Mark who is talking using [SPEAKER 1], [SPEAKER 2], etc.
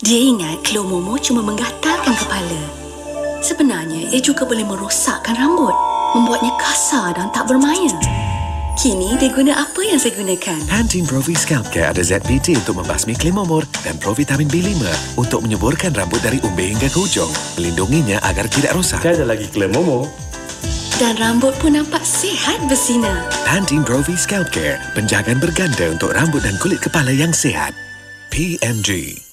[SPEAKER 1] Dia ingat Klo Momo cuma menggatalkan kepala. Sebenarnya, ia juga boleh merosakkan rambut, membuatnya kasar dan tak bermaya. Kini, dia guna apa yang saya gunakan?
[SPEAKER 2] Pantene Pro-V Scalp Care ada ZBT untuk membasmi klaim umur dan Provitamin B5 untuk menyuburkan rambut dari umbi hingga ke ujung, melindunginya agar tidak rosak.
[SPEAKER 3] Tiada lagi klaim umur.
[SPEAKER 1] Dan rambut pun nampak sihat bersinar.
[SPEAKER 2] Pantene Pro-V Scalp Care, penjagaan berganda untuk rambut dan kulit kepala yang sihat. PMG